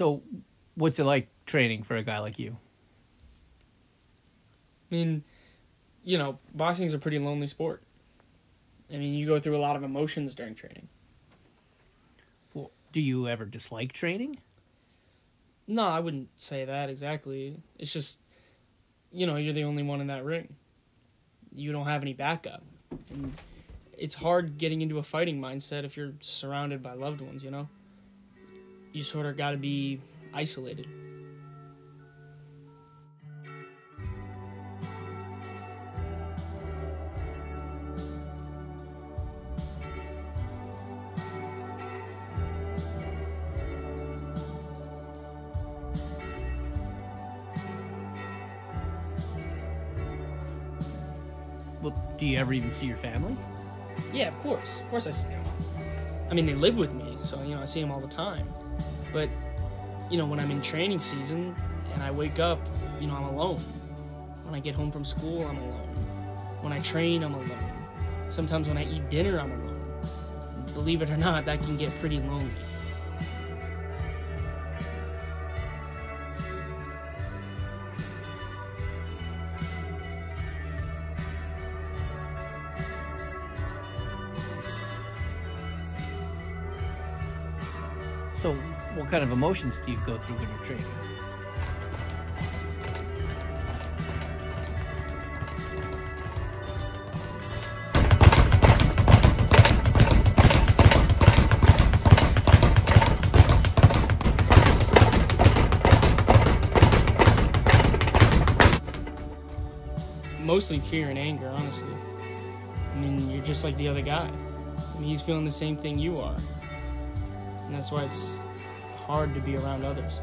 So, what's it like training for a guy like you? I mean, you know, boxing is a pretty lonely sport. I mean, you go through a lot of emotions during training. Well, do you ever dislike training? No, I wouldn't say that exactly. It's just, you know, you're the only one in that ring. You don't have any backup. And it's hard getting into a fighting mindset if you're surrounded by loved ones, you know? You sort of got to be isolated. Well, do you ever even see your family? Yeah, of course. Of course I see them. I mean, they live with me, so, you know, I see them all the time. But, you know, when I'm in training season and I wake up, you know, I'm alone. When I get home from school, I'm alone. When I train, I'm alone. Sometimes when I eat dinner, I'm alone. Believe it or not, that can get pretty lonely. So, what kind of emotions do you go through when you're training? Mostly fear and anger, honestly. I mean, you're just like the other guy. I mean, he's feeling the same thing you are. And that's why it's hard to be around others.